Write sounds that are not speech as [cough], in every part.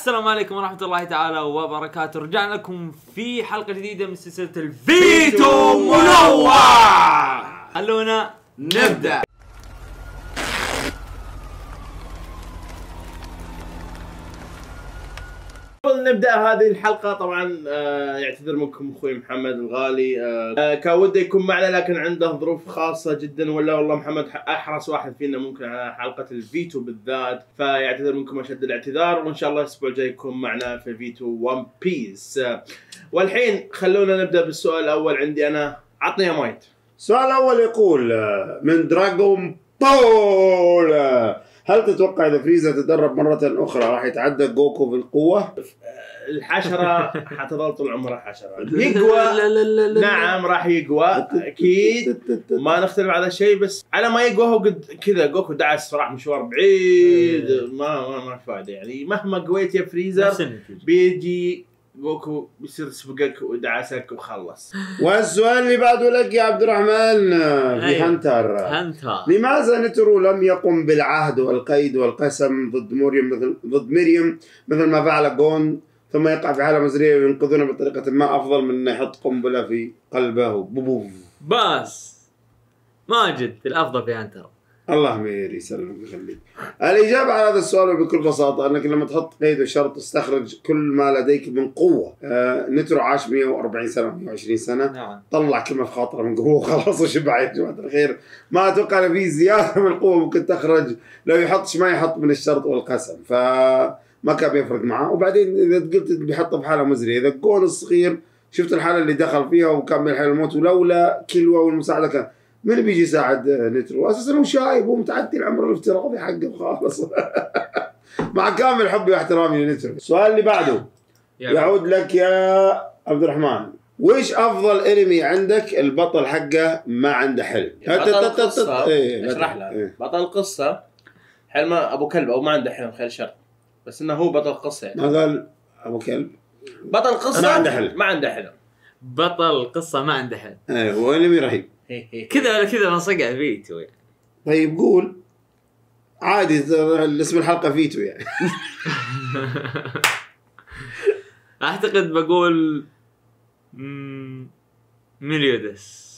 السلام عليكم ورحمة الله تعالى وبركاته. رجعنا لكم في حلقة جديدة من سلسلة الفيتو منوع خلونا نبدأ قبل نبدأ هذه الحلقة طبعا آه، يعتذر منكم أخوي محمد الغالي آه، آه، كان وده يكون معنا لكن عنده ظروف خاصة جدا. ولا والله محمد أحرص واحد فينا ممكن على حلقة الفيتو بالذات فيعتذر منكم أشد الاعتذار. وإن شاء الله الأسبوع الجاي يكون معنا في فيتو ون بيس والحين خلونا نبدأ بالسؤال الأول عندي أنا. عطني يا مايت. السؤال الأول يقول من دراغون بول. هل تتوقع إذا فريزا تدرب مرة أخرى راح يتعدى جوكو بالقوة؟ الحشره حتظل طول عمرها حشره [laughs] يقوى؟ نعم راح يقوى أكيد. ما نختلف على الشيء بس على ما يقوى هو قد كذا. جوكو دعس راح مشوار بعيد. ما ما ما في فائده يعني. مهما قويت يا فريزا. بيجي جوكو بيصير سبقك ودعسك وخلص [laughs] والسؤال اللي بعده لك يا عبد الرحمن آه، في أيوة. هنتر. هانتا لماذا نترو لم يقم بالعهد والقيد والقسم ضد مريم مثل ضد مريم مثل ما فعل جون؟ ثم يقع في حالة مزرية وينقذونه بطريقة ما أفضل من انه يحط قنبلة في قلبه. بوبوف. بس ماجد الأفضل في هانتر الله مير يسلمك ويخليك. الإجابة على هذا السؤال بكل بساطة أنك لما تحط قيد وشرط تستخرج كل ما لديك من قوة. آه نترو عاش 140 سنة 120 سنة نعم طلع كلمة في خاطرة من قوة خلاص وشبع يا جماعة الخير. ما أتوقع أن في زيادة من القوة ممكن تخرج لو يحطش ما يحط من الشرط والقسم. فما كان بيفرق معاه وبعدين إذا قلت بيحطه في حالة مزرية إذا الجون الصغير شفت الحالة اللي دخل فيها وكان الحياة والموت ولولا كلوة والمساعدة كان من بيجي يساعد نترو؟ أساسا هو شايب هو متعدي العمر الافتراضي حقه خالص [laughs] مع كامل حبي واحترامي لنترو. السؤال اللي بعده. يعود لك يا عبد الرحمن وش أفضل انمي عندك؟ البطل حقه ما عنده حلم. بطل القصة. إيه، لا اشرح تحلم. لك إيه. بطل القصة حلم أبو كلب أو ما عنده حلم خير شر. بس إنه هو بطل القصة يعني. ما قال أبو كلب. بطل القصة ما عنده حلم. ما عنده حلم. بطل القصة ما عنده حل إيه وانمي رهيب. هي هي. [laughs] كذا ولا كذا بنصقع فيتو يعني. طيب قول. عادي اسم الحلقة فيتو يعني. [laughs] أعتقد بقول مليودس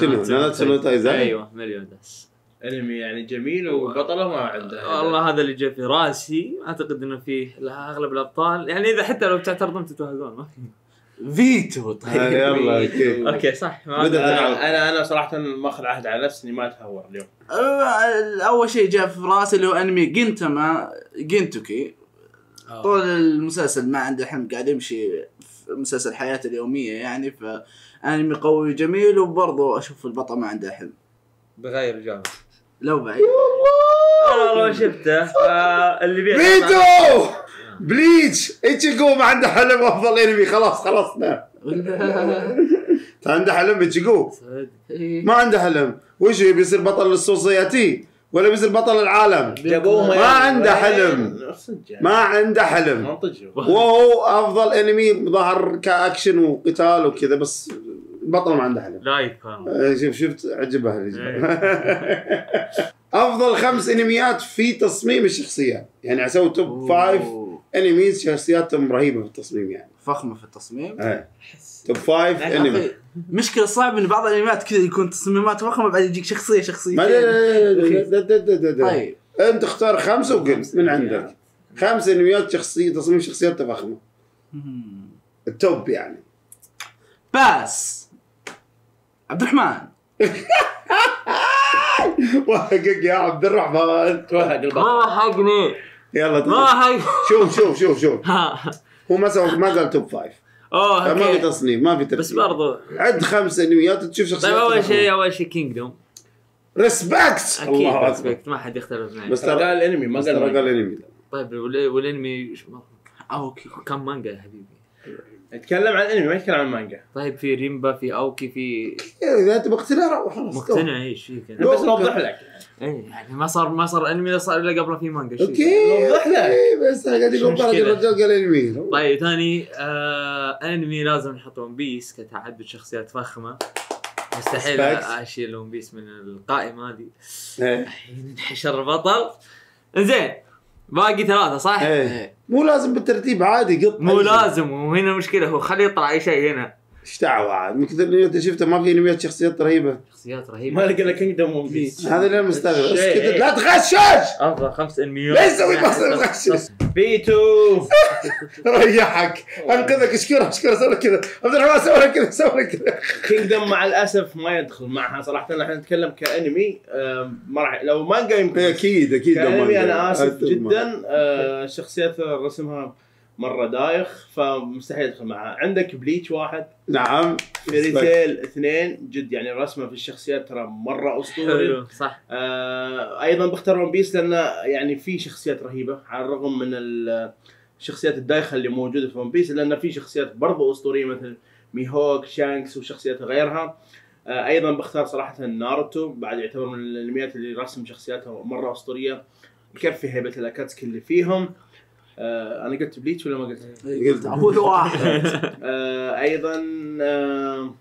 شنو؟ تايزاي؟ أيوه مليودس انمي يعني جميل وبطلة ما عنده والله هذا اللي جاء في راسي. أعتقد إنه فيه أغلب الأبطال. يعني إذا حتى لو تعترضون تتوهقون ما في. فيتو آه، طيب. يلا okay. okay صح. ما. أنا. أنا صراحة ماخذ عهد على نفسي إني ما أتهور اليوم. أه، أول شيء جاء في راسي اللي هو أنمي جنتما جنتوكي. طول المسلسل ما عنده حلم قاعد يمشي في مسلسل حياته اليومية يعني فأنمي قوي وجميل وبرضه أشوف البطل ما عنده حلم. بغير جواب لو بعيد. أنا والله شفته. فاللي بيعرف فيتو! بليتش! ايتشيجو ما عنده حلم أفضل إنمي. خلاص خلصنا. [laughs] عنده حلم ايتشيجو إيه. ما عنده حلم. وش يبي؟ يصير بطل ال society ولا بيصير بطل العالم؟ جابوه ما عنده حلم. ما عنده حلم. وهو أفضل إنمي ظهر كأكشن وقتال وكذا بس البطل ما عنده حلم. لا يفهم. آه، شوف شفت؟ عجبها الإجابة. [laughs] أفضل خمس إنميات في تصميم الشخصيات يعني أسوي top five. animes شخصياتهم رهيبة في التصميم يعني. فخمة في التصميم. آه. top five انمي أخي، مشكلة صعب إن بعض الأنميات كذا يكون تصميمات فخمة بعد يجيك شخصية شخصية ما. طيب. أنت اختار خمسة وقل من. عندك. خمس إنميات شخصيه تصميم شخصيات فخمة. ال top يعني. باس عبد الرحمن [laughs] وحقك يا عبد الرحمن البطل. ما حقني. يلا ما. حق شوف شوف شوف شوف. هو ما سوى ما قال top five أوه ما في تصنيف ما في ترتيب. بس برضو. عد خمس أنميات تشوف شخصيات طيب أول شيء أول شيء كينجدوم respect أكيد الله respect ما حد يختلف معي. بس ترى قال الانمي ما قال. قال انمي طيب وال- والانمي ش- okay كم مانجا يا حبيبي. يتكلم عن الانمي ما يتكلم عن المانجا طيب في ريمبا في okay في إذا أنت مقتنع روح خلاص مقتنع إيش فيك بس نوضح لك إيه يعني ما صار ما صار انمي إلا صار إلا قبله في مانجا؟ okay نوضح لك. okay، بس أنا قاعد مشكلة. الرجال قال انمي طيب ثاني آه انمي لازم نحط ون بيس كتعدد شخصيات فخمة مستحيل. اشيل ون بيس من القائمة هذه إيه. الحين انحشر البطل زين باقي ثلاثة صح؟ إيه مو لازم بالترتيب عادي قط مو. لازم وهنا المشكلة هو خليه يطلع أي شيء هنا إيش دعوة عاد؟ من كثر انميات اللي شفته ما في انميات شخصيات رهيبة. شخصيات رهيبة. ما لقى الا كينجدم ون بيس هذا اللي أنا مستغرب. كذا لا تغشش! أفضل خمس أنميات. ليش تسوي بس تغشش بيتو. [laughs] ريحك. أنقذك. اشكره اشكره سوي كذا. عبد الرحمن سوي لك كذا سوي لك كذا. كينجدم مع الأسف ما يدخل معها صراحة. إحنا نتكلم كأنمي ما راح لو مانجا يمكن أكيد أكيد كأنمي أنا آسف. جدا آه، شخصيات رسمها مرة دايخ فمستحيل يدخل معها عندك Bleach واحد. نعم. Fairy Tail اثنين جد يعني رسمه في الشخصيات ترى مرة أسطوري. حلو. صح. آه أيضا بختار One Piece لأن يعني في شخصيات رهيبة على الرغم من ال- الشخصيات الدايخة اللي موجودة في One Piece لأن في شخصيات برضو أسطورية مثل ميهوك شانكس وشخصيات غيرها. آه أيضا بختار صراحة ناروتو بعد يعتبر من الأنميات اللي رسم شخصياتها مرة أسطورية. يكفي هيبة الاكاتسكي اللي فيهم. آه أنا قلت Bleach ولا ما قلت؟ قلت. اول واحد. [laughs] آه أيضا آه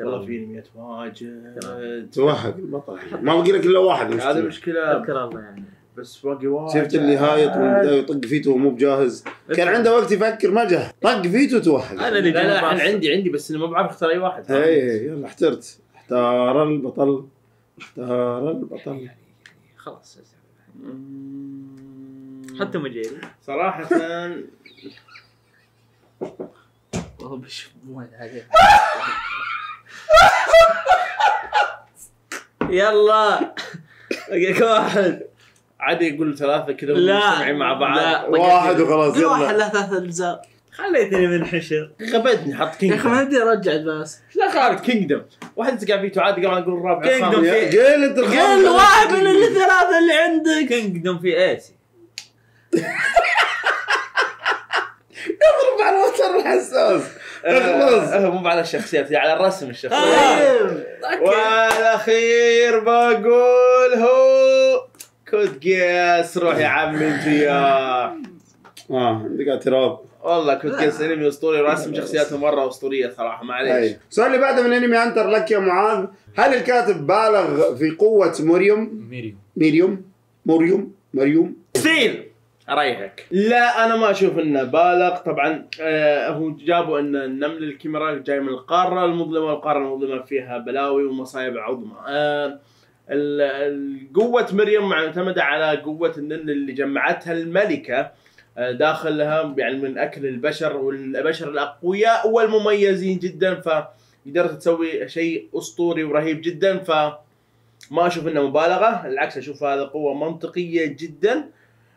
والله في انميات واجد توهق البطل ما بقي لك إلا واحد هذه مشكلة. مشكلة. أذكر الله يعني. بس باقي واجد شفت اللي هايط من البدايه يطق فيته وهو مو بجاهز. كان عنده وقت يفكر ما جه. طق فيته توهق أنا اللي لا لا. عندي عندي بس اني ما بعرف أختار أي واحد. اي يلا احترت. اختار البطل. اختار البطل. خلاص. حتى مجيري صراحة [laughs] والله بشوف موية عليه. يلا. باقي لك واحد؟ عادي يقول ثلاثة كذا لا. مجتمعين مع بعض. لا. واحد وخلاص كل واحد يلا له ثلاث أجزاء. خليتني منحشر غبتني حط يا أخي ما ادري أرجع بس لا خالد كينجدم واحد تقع فيه عادي قبل أقول الرابع. الخامس. يا- قل انت الخامس. قل واحد من الثلاثه اللي عندك. كينجدوم في ايسي اضرب على الوتر الحساس. اخلص. آه، مو على الشخصيات يعني على الرسم الشخصيات. طيب. والأخير بقول هو Code Geass. روح يا عم انت يا. آه عندك اعتراض. والله Code Geass أنمي أسطوري رسم شخصياته مرة أسطورية صراحة معليش السؤال اللي بعده من أنمي Hunter لك يا معاذ. هل الكاتب بالغ في قوة مريم ميريو ميريوم. مريم مريوم steal! اريحك لا أنا ما أشوف إنه بالغ. طبعا آه هو جابوا إن النمل الكايميرا جاي من القارة المظلمة والقارة المظلمة فيها بلاوي ومصايب عظمى. آه قوة مريم معتمدة على قوة النن اللي جمعتها الملكة آه، داخلها يعني من أكل البشر والبشر الأقوياء والمميزين جدا فقدرت تسوي شيء أسطوري ورهيب جدا فما أشوف إنه مبالغة. العكس أشوف هذا قوة منطقية جدا.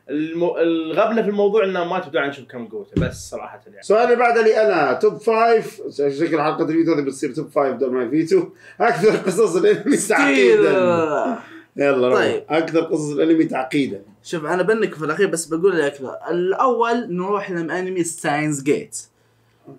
الم... الغبنة في الموضوع إنه ما تبدو نشوف كم قوته بس صراحة يعني. السؤال اللي بعده لي أنا top five شكل حلقة الفيديو هذه بتصير top five دول my فيتو أكثر قصص الأنمي تعقيدا. يلا روح. طيب. أكثر قصص الأنمي تعقيدا. شوف أنا بنك في الأخير بس بقول لك لا. الأول نروح لانمي Steins Gate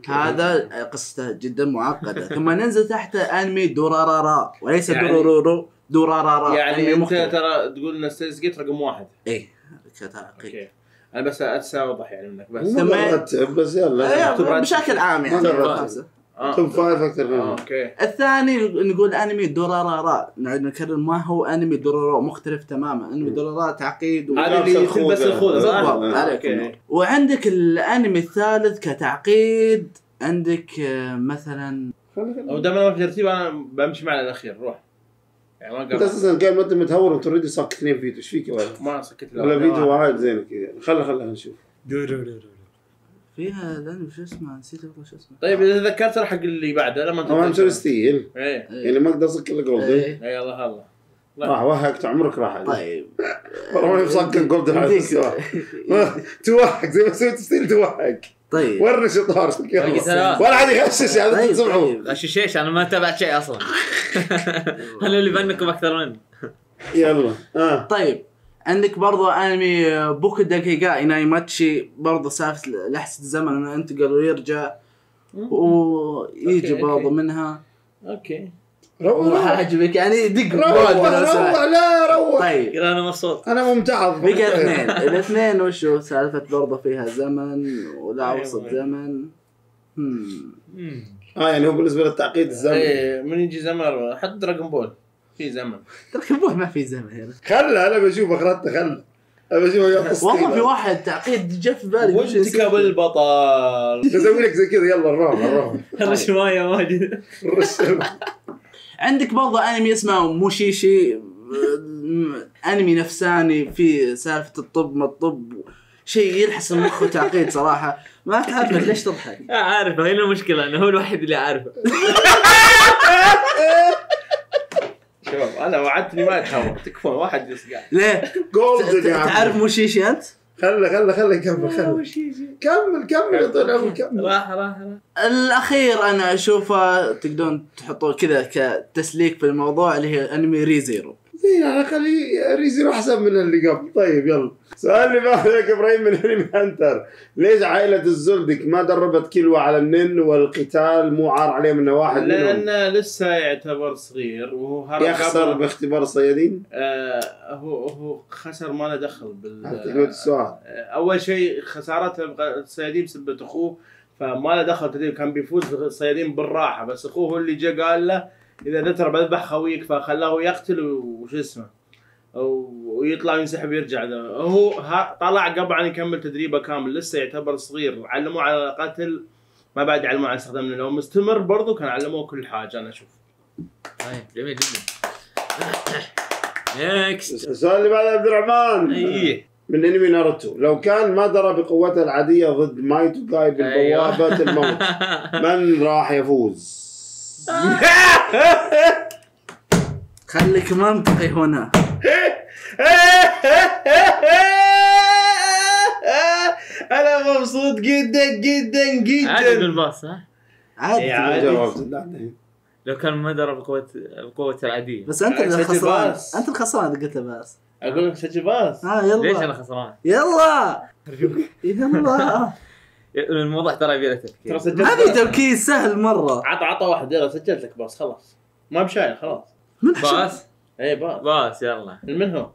هذا قصته جدا معقدة. ثم ننزل تحت أنمي دورارارا. وليس يعني- دورورورو دورارارا. يعني مختلف. ترى تقول إن Steins Gate رقم واحد. إيه. كتعقيد okay. أنا بس أتساوضح يعني منك بس. مرتب بس يلا. أيوة، بشكل عام يعني. خمسة. آه. top five أكثر آه، منهم okay. الثاني نقول أنمي دورارارا نعيد نكرر ما هو أنمي دورارا؟ مختلف تماما. أنمي دورارا تعقيد و... هذا اللي تلبس آه، okay. نور. وعندك الأنمي الثالث كتعقيد. عندك آه، مثلا. هو دام أنا في ترتيب أنا بمشي مع الأخير. روح. يعني ما انت أساسا ما انت متهور انت already صك اثنين فيتو إيش فيك يا ولد؟ ما سكت ولا فيتو واحد زين كذا خلي خلينا نشوف. فيها الانمي شو اسمه نسيت والله شو اسمه. طيب إذا تذكرت راح أقول اللي بعده لما هو مسوي ستيل إيه. يعني ما أقدر اصك الا جولدن إيه. إيه، يلا هلا. راح وهقت عمرك راح. طيب. والله ما يصك جولدن. [laughs] توهق زي ما سويت ستيل توهق. طيب. ورني شطارتك باقي يلا. ولا حد يغشش طيب تسمعوا طيب. غششيش أنا ما تابعت شيء أصلا. [laughs] أنا اللي بنكم أكثر مني؟ يلا. آه. طيب. عندك برضو أنمي بوكو دقيقة ايناي ماتشي برضو سالفة لحسة الزمن إنه ينتقل ويرجع ويجي أوكي. منها. أوكي. روح عجبك يعني دق روح روح. لا روح. طيب. أنا مبسوط. أنا ممتعض بقى [laughs] اثنين. الاثنين وشو سالفة برضه فيها زمن ولا أيوة. وسط زمن. هم. آه يعني هو بالنسبة للتعقيد الزمن إيه من يجي زمن؟ حد دراجون بول في زمن. ترى كبوه ما في زمن هنا خله أنا بشوف اخرته خله. والله في واحد تعقيد جاء في بالي. يصير؟ بالبطل أسوي [laughs] لك زي كذا يلا الرعب الرعب رش مويه واجد. [laughs] عندك برضه أنمي اسمه موشيشي أنمي نفساني في سالفة الطب ما الطب شيء يلحس المخ وتعقيد صراحة. ما تعرف ليش تضحك [laughs] عارفه هنا المشكلة انه هو الوحيد اللي عارفه [laughs] شباب أنا وعدتني ما اتهور تكفون واحد يسقع ليه؟ golden تعرف موشيشي أنت؟ خله خله خله يكمل خله كمل كمل يا طويل العمر كمل. راح راح راح. الأخير أنا أشوفه تقدرون تحطوه كذا كتسليك في الموضوع اللي هي انمي Re:Zero زين على الأقل Re:Zero احسن من اللي قبل. طيب يلا. سؤال اللي بعدك إبراهيم من انمي Hunter ليش عائلة الزولديك ما دربت كيلوا على النن والقتال مو عار عليهم إنه واحد منهم؟ لأنه لسه يعتبر صغير وهو هرب يخسر باختبار الصيادين؟ آه هو هو خسر ما له دخل بال السؤال. آه، أول شيء خسارته الصيادين بسبه أخوه فما له دخل كان بيفوز الصيادين بالراحة بس أخوه هو اللي جا قال له إذا ذكر بذبح خويك فخلاه يقتل وش اسمه؟ ويطلع ينسحب يرجع له هو ها- طلع قبل ان يكمل تدريبه كامل لسه يعتبر صغير. علموه على قتل ما بعد علموه على استخدام. لو مستمر برضو كان علموه كل حاجة أنا أشوف. طيب جميل جدا. [coughs] next السؤال اللي بعده عبد الرحمن. إيه. من انمي ناروتو لو كان مادارا بقوته العادية ضد مايتو جاي بالبوابة الموت [laughs] من راح يفوز؟ [laughs] خليك منطقي هنا. أنا مبسوط جدا جدا عادي جدا بال pass ها؟ عادي إيه، عادي. لو كان مادارا بقوة بقوته العادية. بس أنت اللي خسران. أنت الخسران اللي قلت pass أقول لك سجل pass. ها يلا. ليش أنا خسران؟ يلا. [laughs] يلا الموضوع ترى يبي له ترى تفكير سجلت في pass. تركيز سهل مرة. عطى عطى واحد يلا سجلت لك pass خلاص. ما بشايل خلاص. من pass اي pass pass يلا. من هو؟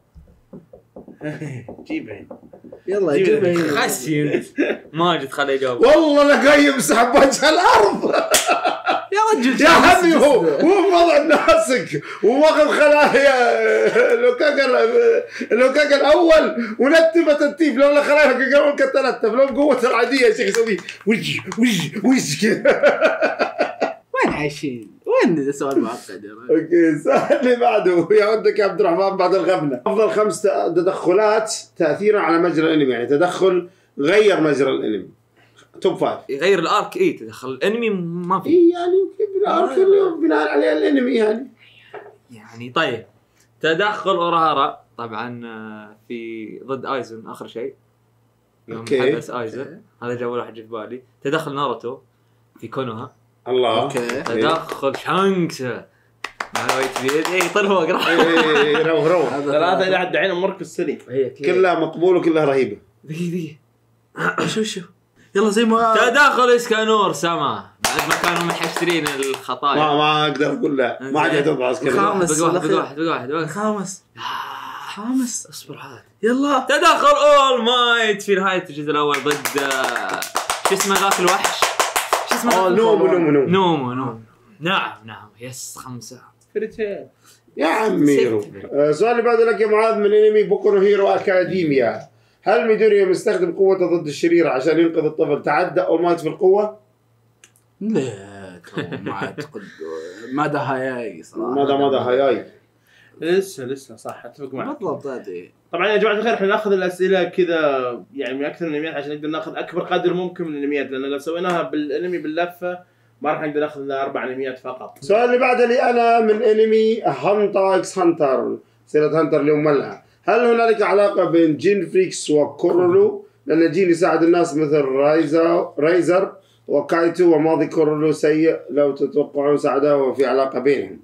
[laughs] جيبه يلا جيب- جيب خسي انت ماجد خليه يجاوب. والله لقايم سحب وجه الأرض. يا رجل يا عمي هو هو وضع ناسك وماخذ خلايا لو كان لو كان الأول ونتبت التيف. لولا خلايا كان اول كتلتف لو بقوته العادية يا شيخ يسوي وج وج وج كذا [laughs] وين عايشين؟ وين سؤال معقد يا رجل؟ أوكي السؤال اللي بعده. يا ودك يا عبد الرحمن بعد الغبنه أفضل خمس تدخلات تاثيرا على مجرى الإنمي يعني تدخل غير مجرى الإنمي. top five. يغير ال arc اي تدخل الانمي ما في. اي يعني بناء كله بناء عليه الانمي يعني. يعني طيب تدخل اوراهارا طبعا آه، في ضد ايزن آخر شيء. يوم okay. حبس ايزن هذا جو أول واحد في بالي. تدخل ناروتو في كونوها الله. okay. تدخل شانكس. مع الوايت بيرد اي طل فوق راح إيه، روح روح. هذا ثلاثة إلى حد الحين مركز سليم هي كلها مقبول وكلها رهيبة. دقيقة دقيقة. [coughs] شو شو؟ يلا زي ما تدخل إسكانور سما بعد ما كانوا محشرين الخطايا. ما ما أقدر أقول لا ما عاد عسكري خامس. بقى واحد. بقى واحد بقى واحد بقى واحد. خامس. خامس. اصبر هذا يلا. تدخل اول مايت في نهاية الجزء الأول ضد آه، شو اسمه ذاك الوحش؟ شو اسمه آه ذاك نوم نوم نوم نومو. نوم نعم نعم. yes خمسة. فريتيل يا عمي. آه، السؤال اللي بعده لك يا معاذ من انمي بوكو هيرو اكاديميا هل ميدوريا مستخدم قوته ضد الشرير عشان ينقذ الطفل؟ تعدى اول مايت في القوة؟ لا ما أعتقد. ما ده هاي صراحة ماذا ماذا هاي لسه لسه صح. أتفق معك. بالضبط هذه طبعا يا جماعة الخير إحنا نأخذ الأسئلة كذا يعني من أكثر من الانميات عشان نقدر نأخذ أكبر قدر ممكن من الانميات لأن لو سويناها بالأنمي باللفة ما راح نقدر نأخذ إلا أربع أنميات فقط. السؤال اللي بعده لي أنا من أنمي هانتر إكس هانتر سيرة هانتر اليوم ملها هل هنالك علاقة بين جين فريكس وكورولو؟ لأن جين يساعد الناس مثل رايزر رايزر وكايتو وماضي كورولو سيء لو تتوقعون سعادة وفي علاقة بينهم.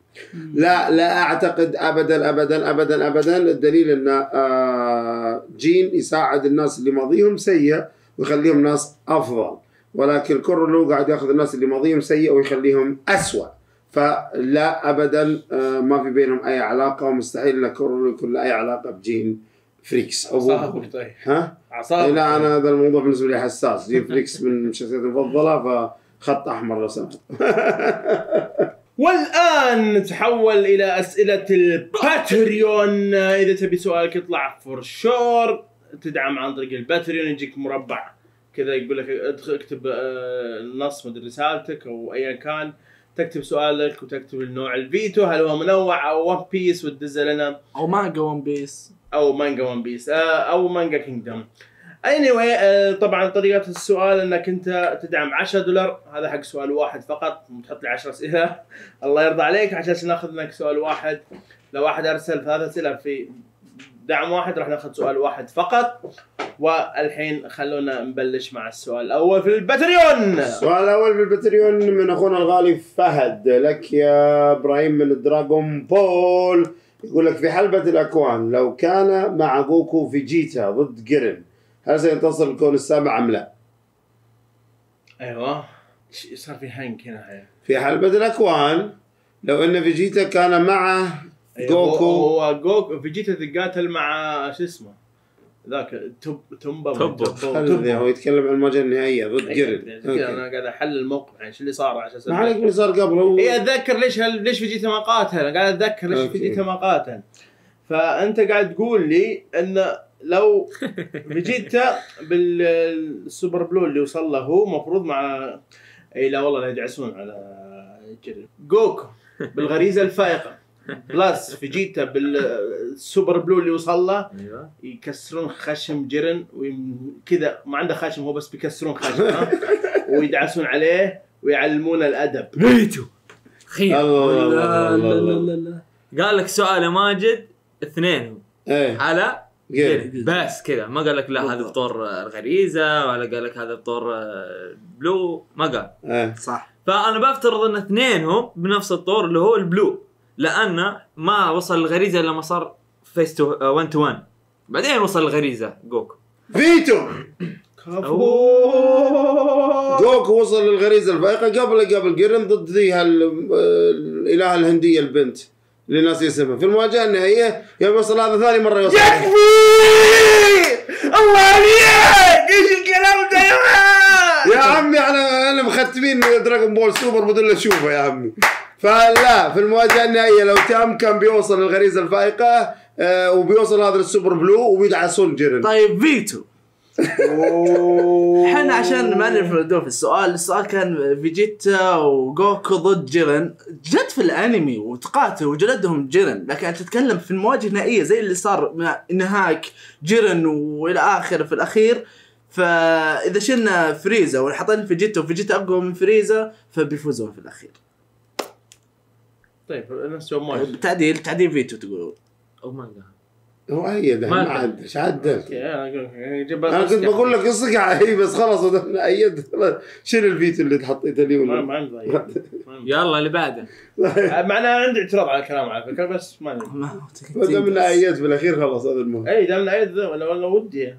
لا لا أعتقد ابدا ابدا ابدا ابدا الدليل أن آه، جين يساعد الناس اللي ماضيهم سيء ويخليهم ناس أفضل ولكن كورولو قاعد يأخذ الناس اللي ماضيهم سيء ويخليهم اسوء فلا ابدا آه، ما في بينهم أي علاقة ومستحيل ان كورولو يكون له أي علاقة بجين فريكس. أو طيب. ها؟ عصابك لا أنا هذا الموضوع بالنسبة لي حساس. جين فريكس من [laughs] شخصيتي المفضلة فخط أحمر لو سمحت. [laughs] والآن نتحول إلى أسئلة الباتريون. إذا تبي سؤالك يطلع for sure تدعم عن طريق الباتريون يجيك مربع كذا يقول لك ادخل اكتب آه، نص مدري رسالتك أو ايا كان. تكتب سؤالك وتكتب النوع. الفيتو هل هو منوع أو ون بيس وتدزه لنا؟ أو مانجا ون بيس أو مانجا ون بيس آه، أو مانجا كينجدوم anyway آه، طبعا طريقة السؤال إنك أنت تدعم 10 دولار. هذا حق سؤال واحد فقط تحط لي 10 أسئلة. [laughs] الله يرضى عليك. عشان ناخذ منك سؤال واحد؟ لو واحد أرسل ثلاث أسئلة في دعم واحد راح ناخذ سؤال واحد فقط. والحين خلونا نبلش مع السؤال الأول في الباتريون. السؤال الأول بالبتريون من أخونا الغالي فهد. لك يا إبراهيم من الدراغون بول. يقول لك في حلبة الأكوان لو كان مع جوكو فيجيتا ضد جيرن هل سينتصر الكون السابع أم لا؟ أيوه. صار في هانك هنا. في حلبة الأكوان لو إن فيجيتا كان مع جوكو. هو هو جوكو فيجيتا تقاتل مع شو اسمه؟ ذاك توب تومبا. خلي هو يتكلم عن المواجهة النهائية ضد جيرن. أنا قاعد أحلل الموقف يعني شو اللي صار عشان ما عليك اللي صار قبل هو اي أتذكر ليش هل ليش فيجيتا ما قاتل؟ أنا قاعد أتذكر ليش. فيجيتا ما قاتل. فأنت قاعد تقول لي إن لو فيجيتا بال super blue اللي وصل له هو مفروض مع إي لا والله لا يدعسون على جيرين جوكو بالغريزة الفائقة. plus فيجيتا بال super blue اللي وصل له أيوه. يكسرون خشم جيرن وكذا ما عنده خشم هو بس بيكسرون خشم ها؟ [laughs] ويدعسون عليه ويعلمونه الأدب. فيتو أخيرا الله لا لا لا لا قال لك سؤال يا ماجد اثنين. إيه. على جيرن بس كذا. ما قال لك لا هذا. بطور الغريزة ولا قال لك هذا بطور blue ما قال. إيه. صح. فأنا بفترض إن اثنينهم بنفس الطور اللي هو ال blue. لأنه ما وصل الغريزة إلا لما صار face to 1 to 1 بعدين وصل الغريزة جوكو فيتو! كفو. جوكو وصل للغريزة الفائقه قبل قبل جيرن ضد ذي هال- الاله الهندية البنت اللي ناس اسمها في المواجهة النهائية يوم يوصل هذا ثاني مرة يوصل. يكفي! الله عليك! إيش الكلام ده يا؟ يا عمي أنا أنا مختمين دراغون بول سوبر بدون اشوفه يا عمي. فلا في المواجهة النهائية لو تام كان بيوصل للغريزه الفائقة آه وبيوصل هذا ال super blue وبيدعسون جيرن طيب فيتو. إحنا عشان ما نفردوه في السؤال السؤال كان فيجيتا وجوكو ضد جيرن. جت في الأنمي وتقاتلوا وجلدهم جيرن لكن أنت تتكلم في المواجهة النهائية زي اللي صار مع انهاك جيرن وإلى آخره في الأخير. فإذا شلنا فريزا وحطينا فيجيتا وفيجيتا أقوى من فريزا فبيفوزون في الأخير. طيب نفس يوم ماجد تعديل تعديل فيتو تقول. أو ما قال. هو ايده ما. عدل إيش عدل okay أنا أنا كنت بقول لك أصقع. [laughs] هي بس خلاص أنا [laughs] ايد شيل الفيتو اللي حطيته لي ما ولا؟ ما عندي ضايق. [laughs] ما عندي. يلا اللي بعده. مع ان أنا عندي اعتراض على الكلام على فكرة بس ما دام إنه. ايد في الأخير خلاص هذا المهم. إي دام العيد ذا ولا ولا ودي.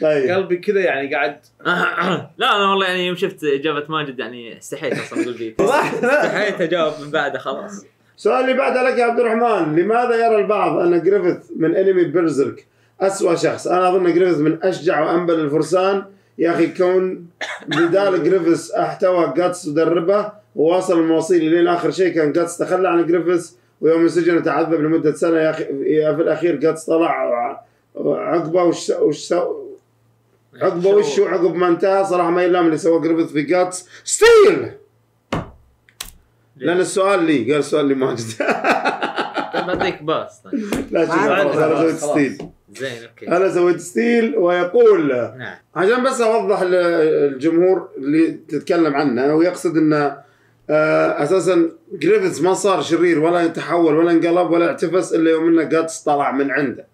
طيب. قلبي كذا يعني قاعد [coughs] لا أنا والله يعني يوم شفت إجابة ماجد يعني استحيت أصلا أقول فيه [laughs] استحيت أجاوب من بعده خلاص. السؤال اللي بعده لك يا عبد الرحمن. لماذا يرى البعض أن جريفيث من انمي بيرزرك أسوأ شخص؟ أنا أظن جريفيث من أشجع وأنبل الفرسان. يا أخي كون بدال جريفيث أحتوى جاتس ودربه وواصل المواصيل. لين آخر شيء كان جاتس تخلى عن جريفيث ويوم السجن تعذب لمدة سنة. يا أخي في الأخير جاتس طلع عقبه وش وش عقبه وش عقب ما انتهى؟ صراحة ما يلام اللي سواه جريفيث في جاتس steal لأن السؤال لي قال السؤال لي ماجد طيب بعطيك pass طيب. لا شوف أنا سويت. steal زين okay. أنا سويت steal ويقول نعم. عشان بس أوضح للجمهور اللي تتكلم عنه ويقصد إنه آه، أساسا جريفيث ما صار شرير ولا تحول ولا انقلب ولا اعتفس إلا يوم إنه جاتس طلع من عنده.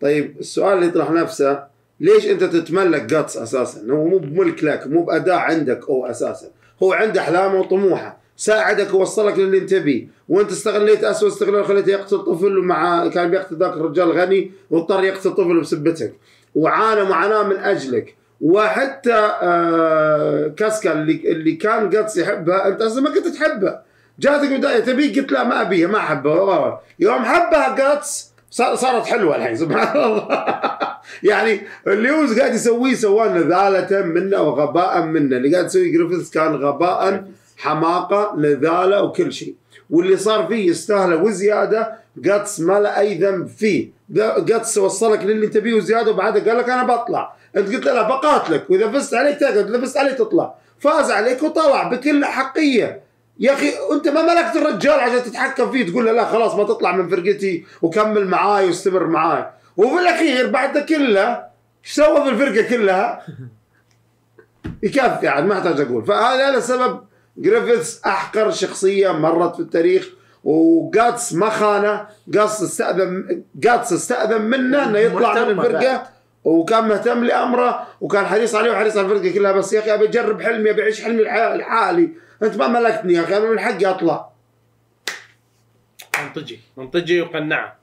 طيب السؤال اللي يطرح نفسه ليش انت تتملك جاتس أساسا؟ هو مو بملك لك مو باداء عندك هو أساسا، هو عنده أحلامه وطموحه، ساعدك ووصلك للي انت بيه، وانت استغليت اسوء استغلال خليته يقتل طفل مع كان بيقتل ذاك الرجال غني واضطر يقتل طفل بسبتك. وعانى معاناة من أجلك. وحتى آه كاسكا اللي اللي كان جاتس يحبها أنت أصلا ما كنت تحبه. جاتك بداية تبيه؟ قلت لا ما ابيها ما احبها يوم حبها جاتس صار- صارت حلوة الحين سبحان الله. [laughs] يعني اللي قاعد يسويه سواه نذالة منه وغباء منه. اللي قاعد يسويه جريفيث كان غباء حماقة نذالة وكل شيء. واللي صار فيه يستاهله وزيادة جاتس ما له أي ذنب فيه. جاتس وصلك للي تبيه وزيادة وبعدها قال لك أنا بطلع. أنت قلت له بقاتلك. وإذا فزت عليك تقعد إذا فزت عليه تطلع. فاز عليك وطلع بكل أحقية. يا أخي أنت ما ملكت الرجال عشان تتحكم فيه تقول له لا خلاص ما تطلع من فرقتي وكمل معاي واستمر معاي. وفي الأخير بعد ده كله إيش سوى في الفرقة كلها؟ يكفي عاد ما أحتاج أقول. فهذا هذا سبب جريفيث أحقر شخصية مرت في التاريخ وجاتس ما خانه جاتس استأذن جاتس استأذن منه إنه يطلع من الفرقة وكان مهتم لأمره وكان حريص عليه وحريص على الفرقة كلها. بس يا أخي أبي أجرب حلمي أبي أعيش حلمي الح- الحالي. أنت ما ملكتني يا أخي أنا من حقي أطلع. منطقي منطقي وقنعة.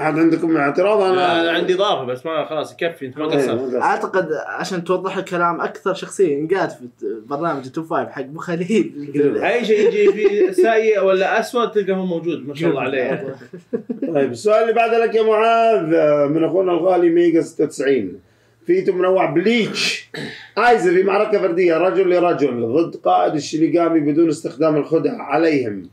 هل عندكم اعتراض؟ أنا أنا عندي إضافة بس ما خلاص يكفي أنت ما إيه، قصرت قصرت. أعتقد عشان توضح الكلام أكثر شخصيه انقاد في برنامج top five حق أبو خليل. أي شيء يجي فيه سيء ولا أسود تلقاه هو موجود ما شاء الله عليه. طيب السؤال اللي بعده لك يا معاذ من أخونا الغالي ميجا 96 فيتو منوع بليتش. ايزن في معركة فردية رجل لرجل ضد قائد الشينيغامي بدون استخدام الخدع عليهم.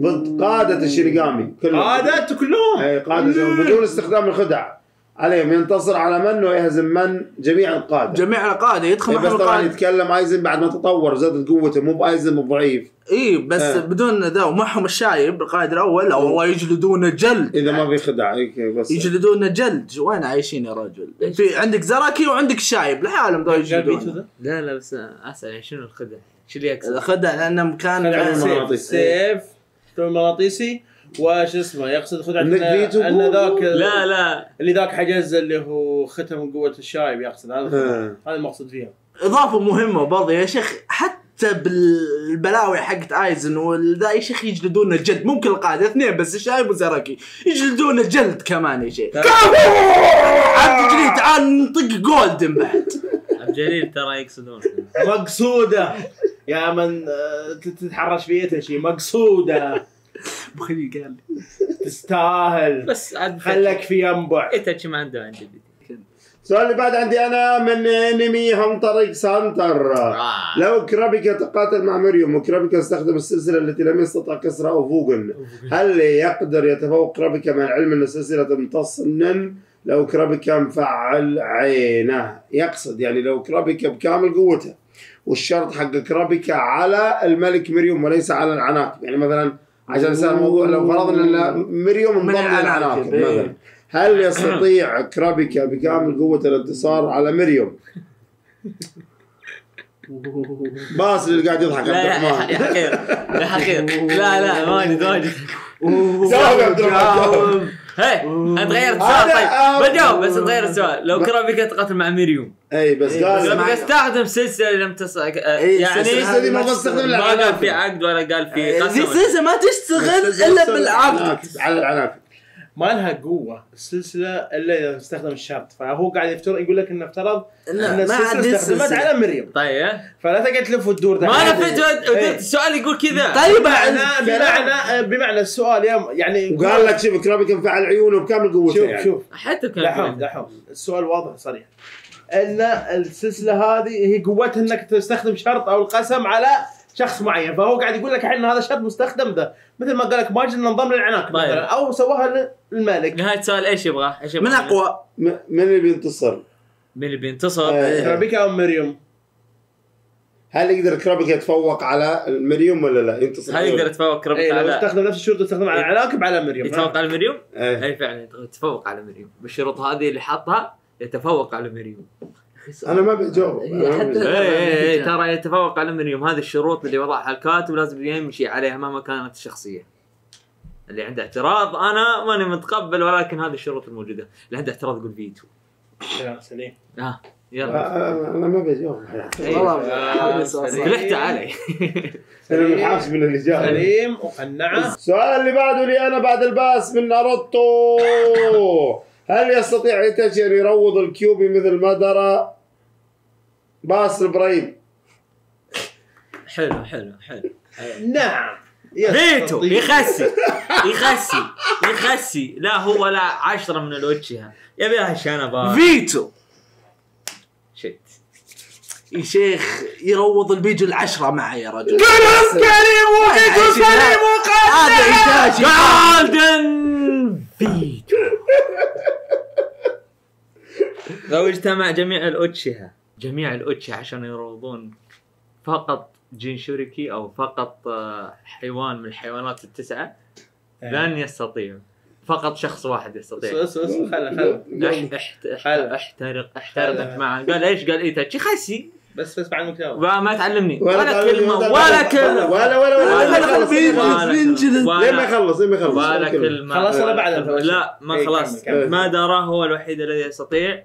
ضد قادة الشينيغامي كلهم. قادات كلهم. اي قادة بدون استخدام الخدع. عليهم ينتصر على من ويهزم من؟ جميع القادة. جميع القادة يدخل إيه معهم بس طبعا يتكلم أيزن بعد ما تطور زادت قوته مو بأيزن مو ضعيف. اي بس آه. بدون ذا ومعهم الشايب القائد الأول لا والله يجلدونه جلد إذا ما في خدع إيه، بس. يجلدونه جلد وين عايشين يا رجل؟ في عندك زراكي وعندك شايب لحالهم ذول يجلدونه لا لا بس اسال يعني شنو الخدع؟ شو اللي يقصد؟ خدع لأنه كان خدع سيف. سيف المغناطيسي وش اسمه يقصد خدعة عندك أن فيتو؟ أن ذاك لا لا. اللي ذاك حجز اللي هو ختم قوة الشايب يقصد. هذا آه. هذا المقصود فيها. إضافة مهمة برضه يا شيخ حتى بالبلاوي حقت آيزن وذا يا شيخ يجلدونه جلد ممكن القاده اثنين بس الشايب وزراكي يجلدونه جلد كمان يا شيخ. عبد الجليل تعال نطق جولدن بعد. عبد الجليل ترى يقصدون. مقصودة. يا من آه، تتحرش في شيء مقصودة. [laughs] ابو خليل قال لي تستاهل. بس عاد خلك في ينبع. ايتاتشي ما عنده عندي السؤال اللي بعد عندي أنا من إنمي هانتر إكس هانتر آه. لو كرابيكا تقاتل مع مريم وكرابيكا استخدم السلسلة التي لم يستطع كسرها اوفوغن هل يقدر يتفوق كرابيكا مع العلم أن السلسلة تمتص النن لو كرابيكا مفعل عينه. يقصد يعني لو كرابيكا بكامل قوته والشرط حق كرابيكا على الملك مريم وليس على العناقب يعني مثلا عشان يصير الموضوع لو فرضنا إن مريم انضم العناقب، للعناقب إيه. مثلا. هل يستطيع كرابيكا بكامل قوته الانتصار على مريم؟ باس اللي قاعد يضحك لا عبد يا يا الرحمن حقير يا حقير. لا لا واجد واجد جاوب هي انت غيرت السؤال طيب. بجاوب بس تغير السؤال. لو كرافيكا تقاتل مع ميريوم إي بس إيه، قال بس كرافيكا استخدم سلسلة لم تص إيه، يعني ما تستخدم ما قال في عقد. ولا قال في قسم. سلسلة ما تشتغل إلا بالعقد. على العناقب ما لها قوة السلسلة إلا إذا استخدم الشرط. فهو قاعد يفترض يقول لك انه افترض أن لا عاد استخدمت السلسلة. على مريم. طيب. فلا تقعد تلف وتدور ما. أنا ودرت إيه. السؤال يقول كذا. طيب بمعنى عن- بمعنى بمعنى السؤال يا يعني وقال لك شوف كرابيكا مفعل عيونه بكامل قوته شوف يعني. شوف. حتى كان دحوم دحوم السؤال واضح صريح. أن السلسلة هذه هي قوتها إنك تستخدم شرط أو القسم على شخص معين فهو قاعد يقول لك الحين هذا شرط مستخدم ذا مثل ما قال لك ماجد انه انضم للعناقب طيب. مثلا أو سواها للملك نهاية السؤال إيش يبغى؟ إيش يبغى؟ من أقوى من اللي بينتصر؟ من اللي بينتصر؟ إيه. كرابيكا أو مريم هل يقدر كرابيكا يتفوق على المريم ولا لا؟ ينتصر هل يقدر يتفوق اي كرابيكا إيه، لو على استخدم نفس الشروط استخدم على العناكب على مريم يتفوق على مريم؟ إيه. اي فعلا يتفوق على مريم بالشروط هذه اللي حطها يتفوق على مريم أنا ما بجاوب. اي اي اي ترى يتفوق على مريم هذه الشروط اللي وضعها الكاتب لازم يمشي عليها مهما كانت الشخصية. اللي عنده اعتراض أنا ماني متقبل ولكن هذه الشروط الموجودة. اللي عنده اعتراض يقول فيتو كلام سليم. ها يلا. أنا أنا ما بجاوب إيه. فلحت علي. أنا منحاش من الاجابه سليم وقنعه. السؤال اللي بعده لي أنا بعد ال pass من ناروتو. هل يستطيع ايتاشي أن يروض الكيوبي مثل ما درى pass إبراهيم حلو حلو حلو. نعم. فيتو. يخسي [laughs] يخسي يخسي. لا هو لا عشرة من الوجهه يبيها شنبات فيتو شت. يا شيخ يروض البيجو العشرة معي يا رجل. كريم وقيت وسليم هذا إيتاشي جولدن. فيتو [laughs] لو اجتمع جميع الاوتشيها جميع الاوتشيها عشان يروضون فقط جينشوريكي أو فقط آه، حيوان من الحيوانات التسعة لن يستطيع. فقط شخص واحد يستطيع. بس بس خله حل. احترق احترق. انت معه. قال إيش؟ قال ايتاتشي خسي. بس بس بعد المكتاب ما تعلمني ولا ولا كلمة ولا ولا. كلمة ولا ولا ولا ولا لين ما يخلص لين ما ولا يخلص. ولا- ما يخلص ولا كلمة. كلمة خلاص ولا بعد؟ لا ما إيه، خلاص. ما درى هو الوحيد الذي يستطيع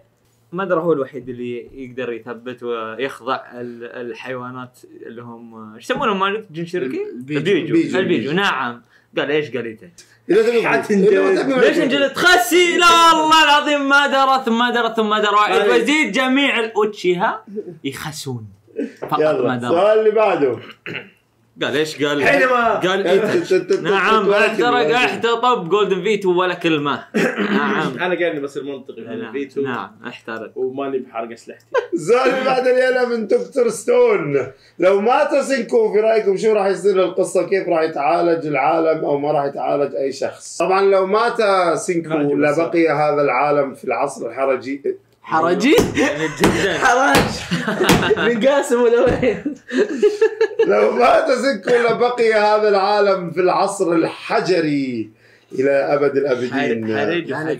ما درى هو الوحيد اللي يقدر يثبت ويخضع ال- الحيوانات اللي هم إيش يسمونهم مالك جنشركي؟ البيجو. البيجو البيجو. البيجو نعم قال إيش قال إيتاتشي؟ إذا تبي حتنجلد. إذا ما تبي- ليش انجلد خسي لا والله العظيم ما درى ثم درى ثم درى. طيب. ويزيد جميع الاوتشيها يخسون. فقط ما درى. السؤال اللي بعده. قال إيش قال؟ حينما قال [laughs] إيتاتشي. نعم احترق احتطب جولدن فيتو ولا كلمة. نعم. أنا قاعد بصير منطقي في نعم الفيتو نعم أحترق. وماني بحرق أسلحتي. السؤال اللي بعده يلا من دكتور ستون. لو مات سينكو في رأيكم شو راح يصير القصة؟ كيف راح يتعالج العالم أو ما راح يتعالج أي شخص؟ طبعا لو مات سينكو لبقي هذا العالم في العصر الحرجي حرجي؟ جدا. حرج. [laughs] من قاسم ولا وين؟ لو مات سينكو لبقي هذا العالم في العصر الحجري إلى أبد الأبدين. حرج يعني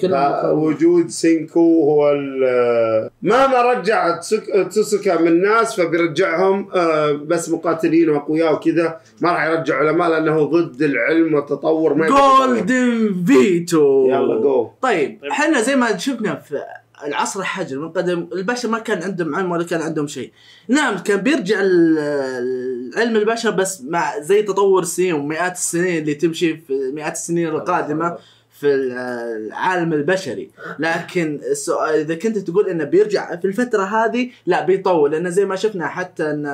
وجود سينكو هو ال- مهما رجع تسوك- تسوكا من الناس فبيرجعهم آه، بس مقاتلين وأقوياء وكذا. ما راح يرجع علماء لأنه ضد العلم والتطور ما. golden فيتو يلا جو طيب إحنا زي ما شفنا في العصر الحجري من قدم البشر ما كان عندهم علم ولا كان عندهم شيء. نعم كان بيرجع علم البشر بس مع زي تطور السنين ومئات السنين اللي تمشي في مئات السنين القادمة في العالم البشري. لكن السؤال إذا كنت تقول إنه بيرجع في الفترة هذه لا بيطول. لأن زي ما شفنا حتى إن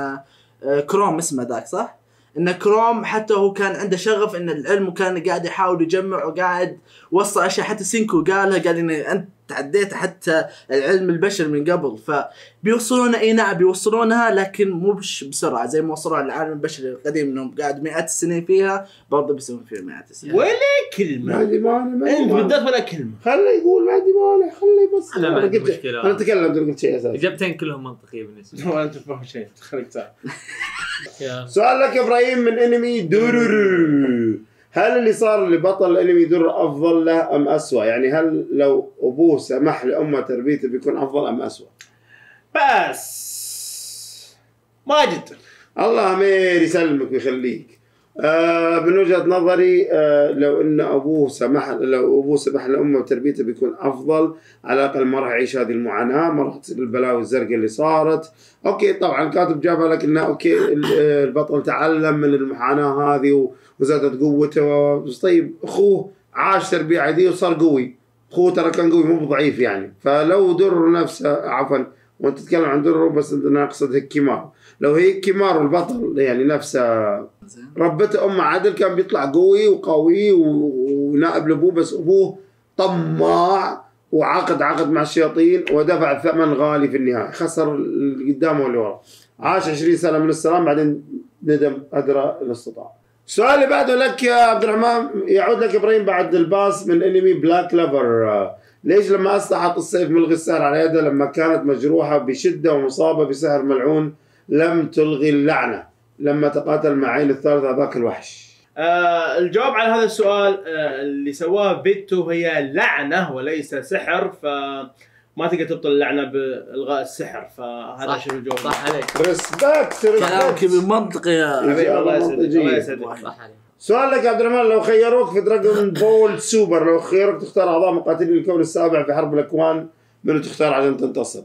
آه، كروم اسمه ذاك صح؟ إن كروم حتى هو كان عنده شغف إن العلم وكان قاعد يحاول يجمع وقاعد وصل أشياء. حتى سينكو قالها قال ان أنت تعديت حتى العلم البشري من قبل. فبيوصلونها إي نعم بيوصلونها لكن مو بش بسرعة زي ما وصلوها للعالم البشري القديم إنهم قاعد مئات السنين فيها برضه بيسوون فيها مئات السنين. ولا ما كلمه عندي مانع ما عندي أنت مانع. بالذات ولا كلمة. خله يقول ما عندي مانع خله بس. لا، ما عندي قلت- مشكلة. أنا تكلمت قلت شيء أساسي. إجابتين كلهم منطقية بالنسبة لي. [laughs] انت فاهم شيء خليك تعال. سؤال لك يا إبراهيم من إنمي دورورو. هل اللي صار لبطل الانمي دور أفضل له أم اسوء؟ يعني هل لو أبوه سمح لأمه تربيته بيكون أفضل أم اسوء؟ بس ماجد الله أمير يسلمك ويخليك. آه من وجهة نظري آه لو إن أبوه سمح لو أبوه سمح لأمه بتربيته بيكون أفضل. على الأقل ما راح يعيش هذه المعاناة ما راح تصير البلاوي الزرقاء اللي صارت. okay طبعا الكاتب جابها لك انه okay آه، البطل تعلم من المعاناة هذه وزادت قوته. طيب أخوه عاش تربية عادية وصار قوي. أخوه ترى كان قوي مو ضعيف يعني. فلو در نفسه عفوا وأنت تتكلم عن در بس أنا اقصد هيكيمار لو هيكيمار البطل يعني نفسه. ربته أمه عدل كان بيطلع قوي وقوي ونائب لأبوه بس أبوه طماع وعقد عقد مع الشياطين ودفع ثمن غالي في النهاية. خسر اللي قدامه واللي وراه. عاش 20 سنة من السلام بعدين ندم أدرى الاستطاع السؤال اللي بعده لك يا عبد الرحمن يعود لك إبراهيم بعد الباص من انمي بلاك لافر ليش لما استا حط السيف ملغي السحر على يده لما كانت مجروحة بشدة ومصابة بسحر ملعون لم تلغي اللعنة. لما تقاتل مع عين الثالث هذاك الوحش. آه الجواب على هذا السؤال آه اللي سواه فيتو هي لعنة وليس سحر فما تقدر تبطل اللعنة بإلغاء السحر فهذا صح. شنو الجواب؟ صح عليك. respect كلامك بمنطق يا حبيبي الله يسعدك الله. يسعدك. صح عليك. سؤال لك يا عبد الرحمن لو خيروك في دراغون بول سوبر لو خيروك تختار أعضاء مقاتلين الكون السابع في حرب الأكوان منو تختار عشان تنتصر؟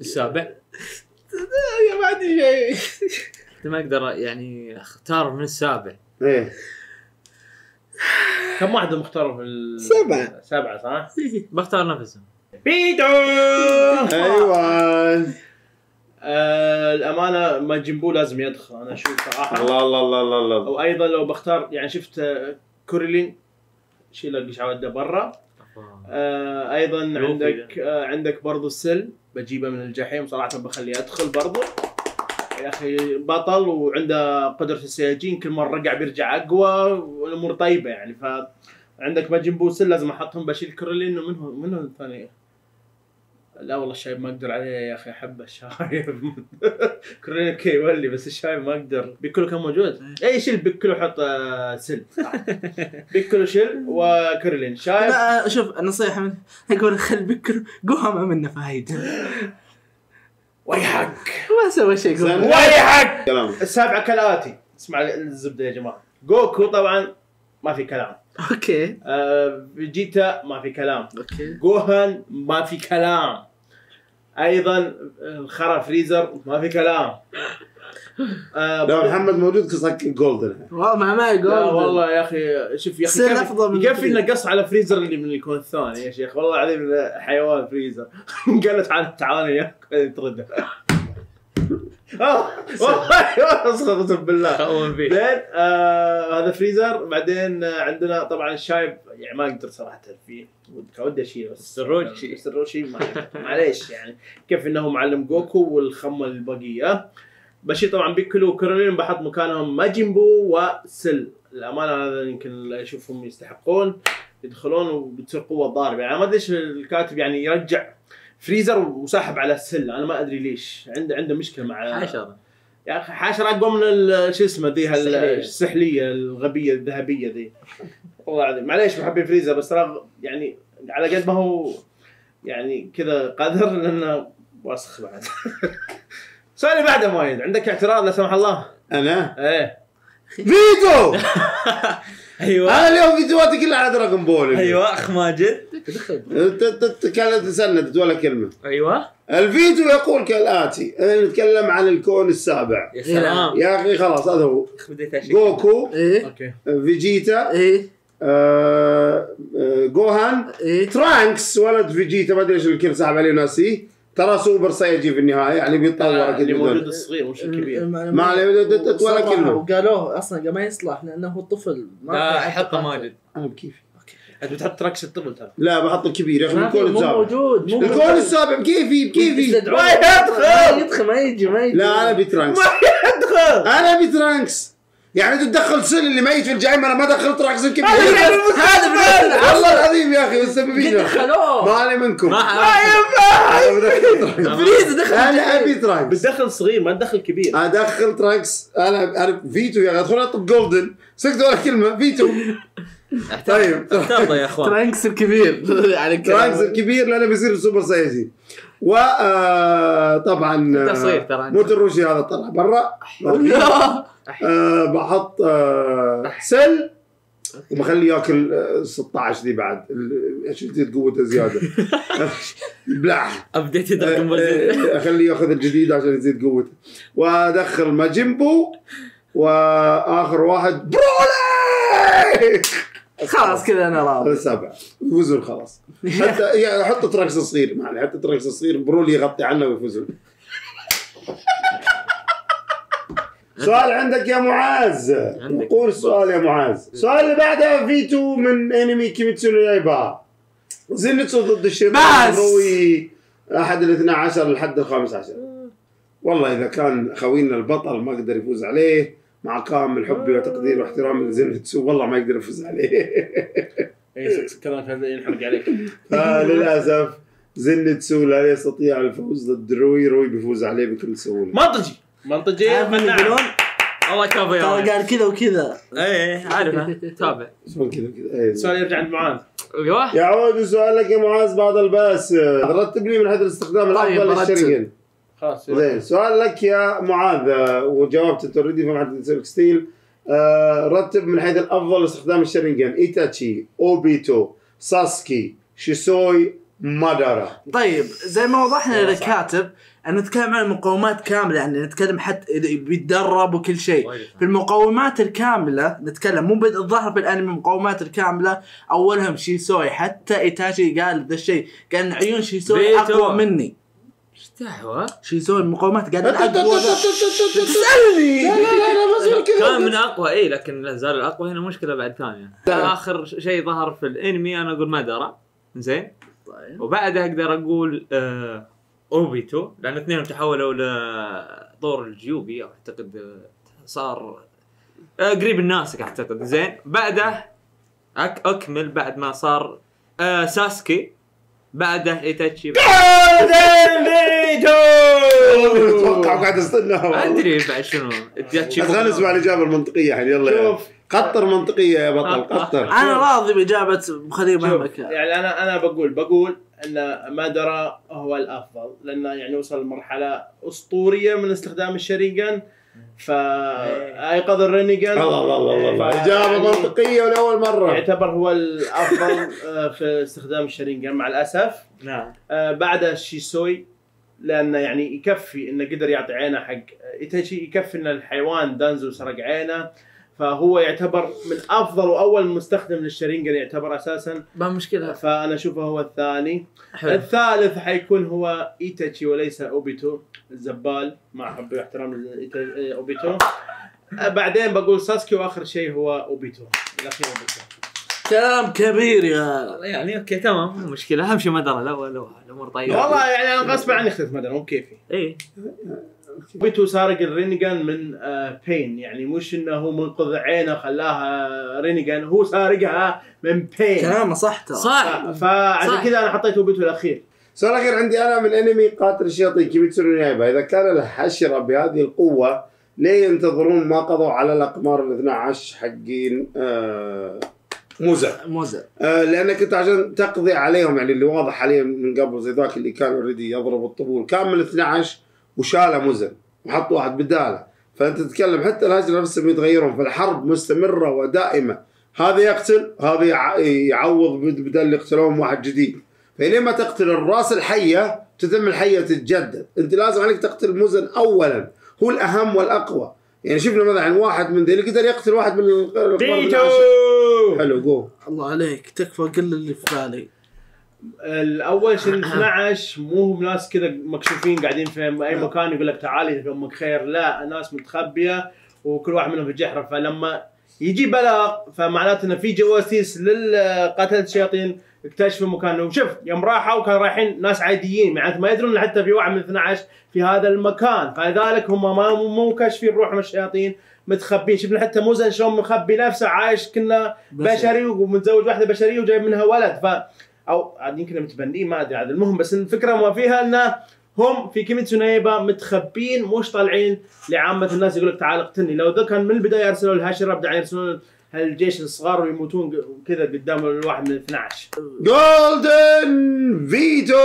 السابع. ما عندي شيء. ما أقدر يعني أختار من السابع. إيه. كم واحد مختار في ال... سبعة. سبعة صح؟ بختار نفسه. فيتو أيوه. آه الأمانة ماجنبو لازم يدخل أنا أشوف صراحة. الله الله الله الله الله. وأيضا لو بختار يعني شفت آه، كوريلين. شيل القشعة وده برا. آه أيضا عندك آه عندك برضو السل. بجيبه من الجحيم صراحة بخليه يدخل برضو. يا أخي بطل وعنده قدرة السياجين كل مرة رجع بيرجع أقوى والأمور طيبة يعني. ف عندك ماجن بو سيل لازم أحطهم بشيل كرولين ومنه منه الثاني لا والله الشايب ما أقدر عليه يا أخي أحب الشايب [laughs] كرولين أوكي يولي بس الشايب ما أقدر. بيكلو كان موجود؟ أي شيل بيكلو حط آه، صح. [laughs] بيكلو شيل وكرولين شايب لا شوف نصيحه من أقول خل بكر قوها ما منه فايده ويحك. ما سوى شيء. ويحك. السابعة كالآتي. اسمع الزبدة يا جماعة. جوكو طبعا. ما في كلام. أوكي. آه فيجيتا ما في كلام. أوكي. جوهان ما في كلام. أيضا الخرا فريزر ما في كلام. آه لو محمد موجود قصك جولدن. والله ما ما يقول لا والله يا أخي شوف يا أخي أفضل يكفي. إنه قص على فريزر اللي من الكون الثاني يا شيخ؟ والله العظيم حيوان فريزر. قال تعال تعال يا ترد. آه، والله [laughs] اسخر أقسم بالله. خون فيه. بعدين آه هذا فريزر. بعدين آه عندنا طبعا الشايب يعني ما أقدر صراحة فيه ود- ودي اشيله بس. السروشي. السروشي ما معليش يعني كيف إنه معلم جوكو والخمه البقية. بشيل طبعا بيكلو وكرولين بحط مكانهم ماجين بو وسل الامانه هذا يمكن اشوفهم يستحقون يدخلون وبتصير قوة ضاربة. يعني ما أدري إيش الكاتب يعني يرجع فريزر وساحب على السل أنا ما أدري ليش. عنده عنده مشكلة مع حشره يا أخي حاشر أقوى من ال- شو اسمه ذي. السحلية. الغبية الذهبية ذي. والله العظيم. معليش محبين فريزر بس ترى يعني على قد ما هو يعني كذا قدر لأنه وسخ بعد. [laughs] سؤالي بعده مايد عندك اعتراض لا سمح الله؟ أنا؟ إيه. فيتو! [laughs] أيوه. أنا اليوم فيتوهاتي كلها على دراغون بول أيوه أخ ماجد. دخل انت أنت كانت تسند ولا كلمة. أيوه. الفيتو يقول كالآتي أنا نتكلم عن الكون السابع. يا سلام. يا. أخي خلاص هذا هو. جوكو إيه. okay. فيجيتا إيه. آه، آه، جوهان إيه. ترانكس ولد فيجيتا ما أدري إيش الكل سحب عليه ناسيه ترى سوبر سايجي في النهاية يعني بيتطور اللي أكيد موجود بدون. الصغير مش الكبير. ما عليه ولا كلمة. وقالوه أصلا ما يصلح لأنه هو طفل ما لا حطه ماجد أنا بكيفي. أنت بتحط ترانكس الطفل ترى. لا بحط الكبير يا أخي ما الكون مو السابع موجود مو الكون السابع بكيفي بكيفي. ما يدخل. ما يدخل ما يجي ما يجي. لا أنا ابي ترانكس ادخل أنا ابي ترانكس يعني تدخل سل اللي ميت في الجحيم أنا ما دخلت ترانكس الكبير هذا [laughs] والله العظيم يا أخي بس قد ما دخلوه علي منكم. ما [laughs] ترانكس. فريزا دخل أنا أبي ترانكس بتدخل صغير ما تدخل كبير. ادخل ترانكس أنا أنا فيتو يا أخي أدخل اطلب golden. سكت ولا كلمه فيتو. طيب. اعترضوا يا إخوان. ترانكس الكبير. [laughs] على ترانكس الكبير لأنه بيصير سوبر سايزي وطبعا أنت صغير ترى أنت. موت الروشي هذا طلع برا. آه بحط آه سل وبخليه ياكل آه 16 دي بعد. ال- إيش تزيد قوته زيادة؟ بلح ابديت دراجون بول زد. آه، اخليه ياخذ الجديد عشان يزيد قوته. وأدخل ماجين بو وآخر واحد برولي! [laughs] خلاص كذا أنا هذا راضي السابع يفوزون خلاص. [laughs] حتى يعني حط ترانكس صغير ما عليه. حط ترانكس صغير برولي يغطي عنه ويفوزون. [laughs] سؤال عندك يا معاذ. قول السؤال يا معاذ. السؤال اللي بعده فيتو من انمي كيميتسو نو يايبا زينتسو ضد الشرير بس. روي أحد الاثنى عشر لحد الخامس عشر. والله إذا كان خوينا البطل ما قدر يفوز عليه مع كامل حبي وتقديري واحترامي لزينتسو والله ما يقدر يفوز عليه. اي كلامك هذا ينحرق عليك. [laughs] فللاسف زينتسو لا يستطيع الفوز ضد روي. روي بيفوز عليه بكل سهولة. منطقي منطقي عارف من يقولون؟ الله كفو يا ترى ولد. قال كذا وكذا. إيه عارفه. [laughs] تابع. شلون كذا كذا إيه. السؤال يرجع عند معاذ. أيوه. يعود سؤالك يا معاذ بعد الباس رتب لي من حيث الاستخدام طيب، الأفضل برتب. للشرينجان خلاص زين سؤال لك يا معاذ. وجاوبت أنت already في محل سيرك ستيل آه، رتب من حيث الأفضل لاستخدام الشرينجان إيتاتشي أوبيتو ساسكي شيسوي مادارا. طيب زي ما وضحنا للكاتب ان نتكلم عن المقومات كاملة يعني نتكلم حتى بيتدرب وكل شيء. في المقومات الكاملة نتكلم مو الظاهر بالانمي المقومات الكاملة أولهم شيسوي حتى ايتاشي قال ذا الشيء قال إن عيون شيسوي. أقوى مني. إيش دعوة؟ شيسوي المقومات قال لا لا لا لا لا لا ما أسوي كذا. كان من أقوى إي لكن لا زال الأقوى هنا مشكلة بعد ثانية. آخر شيء ظهر في الأنمي أنا أقول مادارا زين؟ طيب. وبعدها أقدر أقول آه أوبيتو لأن اثنينهم تحولوا ل طور الجيوبي أعتقد صار آه، قريب الناسك أعتقد. زين بعده أك أكمل بعد ما صار آه ساسكي بعده إيتاتشي. أتوقع وقاعد استنى ما أدري بعد شنو. إيتاتشي خلينا نسمع الإجابة المنطقية الحين يلا يا شوف. قطر منطقية يا بطل قطر. أنا راضي بإجابة شوف كان يعني أنا أنا بقول بقول ان مادرا هو الأفضل لأنه يعني وصل لمرحلة أسطورية من استخدام الشريجن فايقظ الرينيجن الله الله الله الله. ف- اجابه يعني منطقيه ولاول مرة. يعتبر هو الأفضل آه، في استخدام الشرينجن مع الأسف. نعم. آه، بعد شيسوي لأنه يعني يكفي إنه قدر يعطي عينه حق ايتاشي يكفي إن الحيوان دانزو سرق عينه. فهو يعتبر من أفضل وأول مستخدم للشرينجن يعتبر أساسا. ما مشكلة. فأنا أشوفه هو الثاني. حلو. الثالث حيكون هو ايتاتشي وليس أوبيتو الزبال. مع حبي واحترام لإيتا- أوبيتو. بعدين بقول ساسكي وآخر شيء هو أوبيتو. الأخير أوبيتو. كلام كبير يا يعني okay تمام مو مشكلة. أهم شيء لا لا الأمور طيبة. والله يعني أنا غصب عني اختلف مدن مو بكيفي إيه. أوبيتو سارق الرينيجان من آه بين. يعني مش إنه هو منقذ عينه خلاها رينيجان هو سارقها من بين. كلامه صح ترى. صح. فعشان. كذا أنا حطيته أوبيتو الأخير. السؤال الاخير عندي أنا من انمي قاتل الشياطين كيميتسو نو يايبا إذا كان الهشرة بهذه القوة ليه ينتظرون ما قضوا على الأقمار ال 12 حقين آه موزان موزان آه لانك انت عشان تقضي عليهم يعني اللي واضح حاليا من قبل زي ذاك اللي كان already يضرب الطبول كان من 12 وشاله مزن وحط واحد بداله. فأنت تتكلم حتى الهجرة نفسهم يتغيرون فالحرب مستمرة ودائمة. هذا يقتل هذا يع- يعوض بد- بدل اللي يقتلون واحد جديد. فلين ما تقتل الرأس الحية تتم الحية تتجدد. أنت لازم عليك تقتل مزن اولا. هو الأهم والأقوى. يعني شفنا مثلا واحد من ذي اللي قدر يقتل واحد من ال- الأخبار بيتو بالعشر. حلو جو الله عليك تكفى قل اللي في بالي. الأول شيء 12 مو هم ناس كذا مكشوفين قاعدين في أي مكان يقول لك تعالي في أمك خير. لا ناس متخبية وكل واحد منهم في جحره فلما يجي بلاغ فمعناته انه في جواسيس للقتله الشياطين اكتشفوا مكانهم. شوف يوم راحوا كانوا رايحين ناس عاديين. معناته ما يدرون حتى في واحد من 12 في هذا المكان. فلذلك هم ما مو كاشفين روحهم الشياطين متخبين شفنا حتى موزن شلون مخبي نفسه. عايش كنا. بشري ومتزوج واحدة بشرية وجايب منها ولد. ف أو عاد يمكن متبنين ما أدري عاد المهم بس الفكرة ما فيها إنه هم في كيميتسو نو يايبا متخبين مش طالعين لعامة الناس يقول لك تعال اقتلني. لو ذا كان من البداية ارسلوا الهشرة بعدين يرسلون هالجيش الصغار ويموتون كذا قدام الواحد من 12 golden فيتو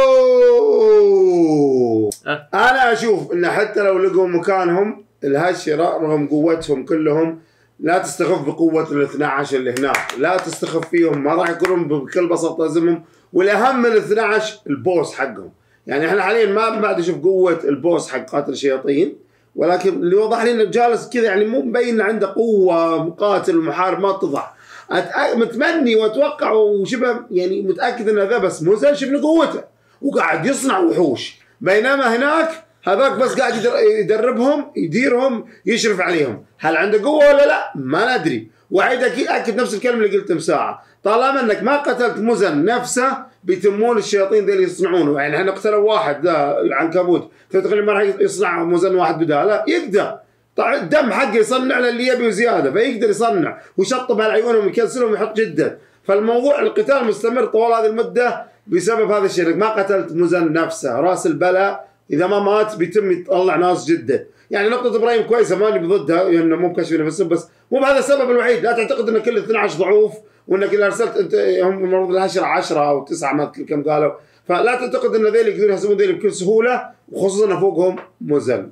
أه. أنا أشوف إن حتى لو لقوا مكانهم الهشرة رغم قوتهم كلهم لا تستخف بقوة ال 12 اللي هناك، لا تستخف فيهم ما راح يكونون بكل بساطة لازمهم، والأهم من ال 12 البوس حقهم، يعني إحنا حاليا ما بعد نشوف قوة البوس حق قاتل الشياطين، ولكن اللي وضح لي إنه جالس كذا يعني مو مبين عنده قوة مقاتل ومحارب ما. أتأ... متمني وأتوقع وشبه يعني متأكد إن ذا بس مو زين شفنا قوته. وقاعد يصنع وحوش. بينما هناك هذاك بس قاعد يدر... يدربهم يديرهم يشرف عليهم. هل عنده قوة ولا لا؟ ما ندري. وعيد أكد نفس الكلمة اللي قلتها مساعة. طالما إنك ما قتلت مزن نفسه بيتمون الشياطين ذي اللي يصنعونه. يعني إحنا قتلوا واحد ذا العنكبوت. تقول ما راح يصنع مزن واحد بداله. يقدر. طبعا الدم حقه يصنع له اللي يبي وزيادة فيقدر يصنع. ويشطب على عيونهم ويكسرهم ويحط جدا فالموضوع القتال مستمر طوال هذه المدة بسبب هذا الشيء. ما قتلت مزن نفسه. راس البلاء إذا ما مات بيتم يطلع ناس جدة. يعني نقطة إبراهيم كويسة ماني بضدها لأنه يعني مو مكشفين نفسهم بس مو بهذا السبب الوحيد. لا تعتقد إن كل 12 ضعوف وإنك إذا أرسلت انت هم المفروض الهشرة 10 أو 9 ما كم قالوا. فلا تعتقد إن ذيل يقدرون يهزمون ذيل بكل سهولة وخصوصا إن فوقهم موزان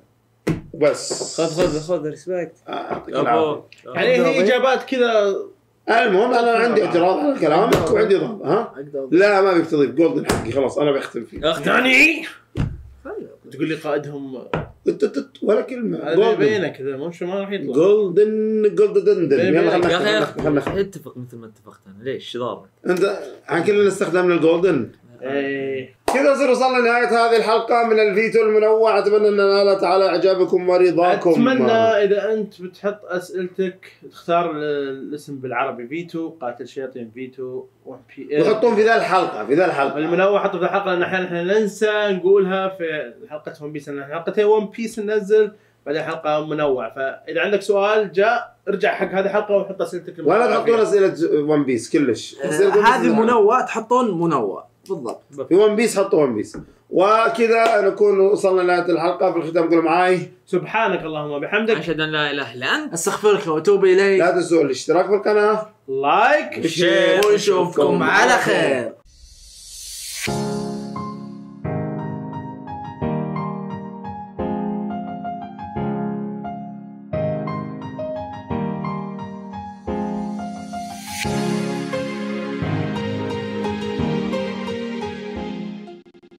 وبس خذ خذ خذ respect. ابو يعني هي إجابات كذا. المهم أنا عندي اعتراض على كلامك وعندي ضرب ها؟ لا ما بيك تضيف golden حقي خلاص أنا بختم فيه. ثاني تقول لي قائدهم ولا كلمة. هذا بيبينه كذا مش ما راح يطلع. golden golden يلا خلنا خلنا. اتفق مثل ما اتفقت أنا. ليش؟ إيش ضارك؟ انت عن كلنا استخدمنا ال golden إيه. كذا نصير وصلنا لنهاية هذه الحلقة من الفيتو المنوع. أتمنى أن نالت على إعجابكم ورضاكم. أتمنى إذا أنت بتحط أسئلتك تختار ال- الاسم بالعربي. فيتو قاتل شياطين فيتو One Piece يحطون في ذا الحلقة في ذا الحلقة. المنوع حطوا في الحلقة لأن أحيانا إحنا ننسى نقولها في حلقة One Piece لأن حلقتين One Piece ننزل بعدين حلقة منوعه فإذا عندك سؤال جاء ارجع حق هذه الحلقة وحط أسئلتك ولا تحطون. أسئلة One Piece كلش. أسئلة Piece هذه. منوع تحطون منوع. بالضبط. في One Piece حطوا One Piece وكذا نكون وصلنا لنهاية الحلقة. في الختام قولوا معاي. سبحانك اللهم وبحمدك. أشهد أن لا إله إلا أنت. أستغفرك وأتوب إليك. لا تنسوا الاشتراك في القناة. like share. ونشوفكم على خير.